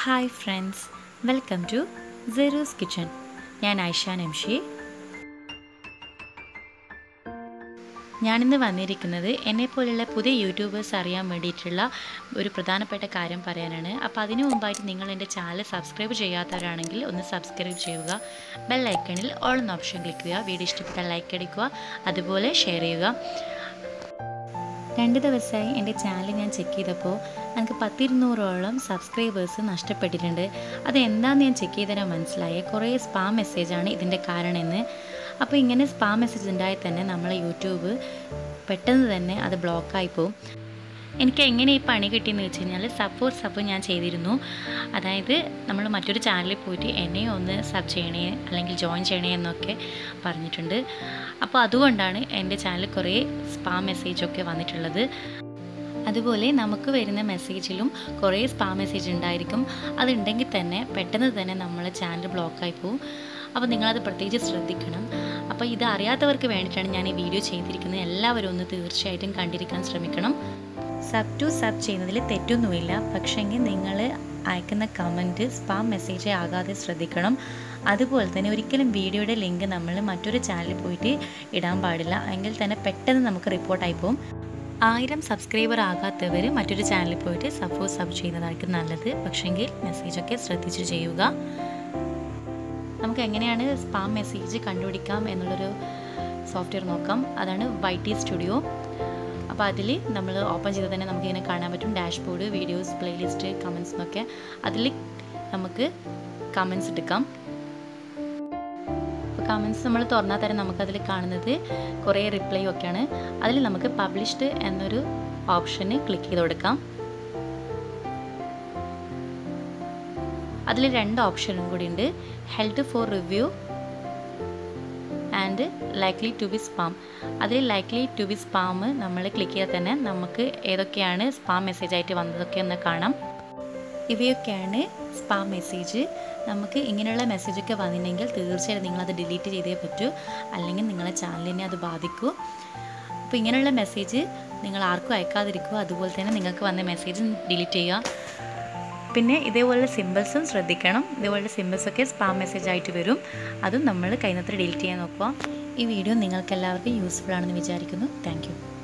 Hi friends welcome to Seru's kitchen ഞാൻ ഐഷ നംഷി ഞാനിന്ന് വന്നിരിക്കുന്നത് എന്നെപ്പോലുള്ള പുതിയ യൂട്യൂബേഴ്സ് അറിയാൻ വേണ്ടിയിട്ടുള്ള ഒരു പ്രധാനപ്പെട്ട കാര്യം പറയാനാണ്. അപ്പോൾ അതിനു മുമ്പായിട്ട് നിങ്ങൾ എന്റെ ചാനൽ സബ്സ്ക്രൈബ് ചെയ്യാത്തവരാണെങ്കിൽ ഒന്ന് സബ്സ്ക്രൈബ് ചെയ്യുക. ബെൽ ഐക്കണിൽ ഓൾ എന്ന ഓപ്ഷൻ ക്ലിക്ക് ചെയ്യുക. വീഡിയോ ഇഷ്ടപ്പെട്ട ലൈക്ക് അടിക്കുക. അതുപോലെ ഷെയർ ചെയ്യുക. രണ്ട് ദിവസമായി എന്റെ ചാനൽ ഞാൻ ചെക്ക് ചെയ്തപ്പോൾ എനിക്ക് പത്തിരുന്നൂറോളം സബ്സ്ക്രൈബേഴ്സ് നഷ്ടപ്പെട്ടിട്ടുണ്ട്. അത് എന്താണെന്ന് ഞാൻ ചെക്ക് ചെയ്തതിനാണ് മനസ്സിലായേ? കുറേ സ്പാം മെസ്സേജാണ് ഇതിന്റെ കാരണമെന്ന്. അപ്പോൾ ഇങ്ങനെ സ്പാം മെസ്സേജ് ഉണ്ടായാൽ തന്നെ നമ്മളെ യൂട്യൂബ് പെട്ടെന്ന് തന്നെ അത് ബ്ലോക്കായി പോകും എനിക്ക് എങ്ങനെ ഈ പണി കിട്ടിയെന്ന് വെച്ച് കഴിഞ്ഞാൽ സപ്പോർട്ട് സബ് ഞാൻ ചെയ്തിരുന്നു. അതായത് നമ്മൾ മറ്റൊരു ചാനലിൽ പോയിട്ട് എന്നെ ഒന്ന് സബ് ചെയ്യണേ അല്ലെങ്കിൽ ജോയിൻ ചെയ്യണേ എന്നൊക്കെ പറഞ്ഞിട്ടുണ്ട്. അപ്പോൾ അതുകൊണ്ടാണ് എന്റെ ചാനലിൽ കുറേ സ്പാ മെസ്സേജൊക്കെ വന്നിട്ടുള്ളത്. അതുപോലെ നമുക്ക് വരുന്ന മെസ്സേജിലും കുറേ സ്പാ മെസ്സേജ് ഉണ്ടായിരിക്കും. അതുണ്ടെങ്കിൽ തന്നെ പെട്ടെന്ന് തന്നെ നമ്മളെ ചാനൽ ബ്ലോക്കായി പോവും. അപ്പോൾ നിങ്ങളത് പ്രത്യേകിച്ച് ശ്രദ്ധിക്കണം. അപ്പോൾ ഇത് അറിയാത്തവർക്ക് വേണ്ടിയിട്ടാണ് ഞാൻ ഈ വീഡിയോ ചെയ്തിരിക്കുന്നത്. എല്ലാവരും ഒന്ന് തീർച്ചയായിട്ടും കണ്ടിരിക്കാൻ ശ്രമിക്കണം. സബ് ടു സബ് ചെയ്യുന്നതിൽ തെറ്റൊന്നുമില്ല. പക്ഷേങ്കിൽ നിങ്ങൾ അയക്കുന്ന കമന്റ് സ്പാം മെസ്സേജ് ആകാതെ ശ്രദ്ധിക്കണം. അതുപോലെ തന്നെ ഒരിക്കലും വീഡിയോയുടെ ലിങ്ക് നമ്മൾ മറ്റൊരു ചാനലിൽ പോയിട്ട് ഇടാൻ പാടില്ല. എങ്കിൽ തന്നെ പെട്ടെന്ന് നമുക്ക് റിപ്പോർട്ടായി പോകും ആയിരം സബ്സ്ക്രൈബർ ആകാത്തവർ മറ്റൊരു ചാനലിൽ പോയിട്ട് സപ്പോസ് സബ് ചെയ്യുന്നതായിരിക്കും നല്ലത്. പക്ഷേങ്കിൽ മെസ്സേജൊക്കെ ശ്രദ്ധിച്ച് ചെയ്യുക. നമുക്ക് എങ്ങനെയാണ് സ്പാം മെസ്സേജ് കണ്ടുപിടിക്കാം എന്നുള്ളൊരു സോഫ്റ്റ്വെയർ നോക്കാം. അതാണ് വൈ ടി സ്റ്റുഡിയോ. അപ്പോൾ അതിൽ നമ്മൾ ഓപ്പൺ ചെയ്താൽ തന്നെ നമുക്കിങ്ങനെ കാണാൻ പറ്റും ഡാഷ്ബോർഡ് വീഡിയോസ് പ്ലേലിസ്റ്റ് കമൻസ് എന്നൊക്കെ. അതിൽ നമുക്ക് കമൻസ് എടുക്കാം. കമൻസ് നമ്മൾ തുറന്നാൽ തന്നെ നമുക്കതിൽ കാണുന്നത് കുറേ റിപ്ലൈ ഒക്കെയാണ്. അതിൽ നമുക്ക് പബ്ലിഷ്ഡ് എന്നൊരു ഓപ്ഷന് ക്ലിക്ക് ചെയ്ത് കൊടുക്കാം. അതിൽ രണ്ട് ഓപ്ഷനും കൂടി ഉണ്ട്. Held for review and likely to be spam അതിൽ ലൈക്ലി ടു ബി സ്പാം നമ്മൾ ക്ലിക്ക് ചെയ്താൽ തന്നെ നമുക്ക് ഏതൊക്കെയാണ് സ്പാം മെസ്സേജ് ആയിട്ട് വന്നതൊക്കെ ഒന്ന് കാണാം. ഇവയൊക്കെയാണ് സ്പാം മെസ്സേജ് നമുക്ക് ഇങ്ങനെയുള്ള മെസ്സേജൊക്കെ വന്നിട്ടുണ്ടെങ്കിൽ തീർച്ചയായിട്ടും നിങ്ങളത് ഡിലീറ്റ് ചെയ്തേ പറ്റൂ. അല്ലെങ്കിൽ നിങ്ങളെ ചാനലിനെ അത് ബാധിക്കൂ. അപ്പോൾ ഇങ്ങനെയുള്ള മെസ്സേജ് നിങ്ങൾ ആർക്കും അയക്കാതിരിക്കുക അതുപോലെ തന്നെ നിങ്ങൾക്ക് വന്ന മെസ്സേജ് ഡിലീറ്റ് ചെയ്യുക. പിന്നെ ഇതേപോലെ സിമ്പിൾസും ശ്രദ്ധിക്കണം. ഇതേപോലെ സിമ്പിൾസൊക്കെ സ്പാം മെസ്സേജ് ആയിട്ട് വരും. അതും നമ്മൾ കൈനത്ര ഡിലീറ്റ് ചെയ്യാൻ നോക്കുക. ഈ വീഡിയോ നിങ്ങൾക്കെല്ലാവർക്കും യൂസ്ഫുൾ ആണെന്ന് വിചാരിക്കുന്നു. താങ്ക്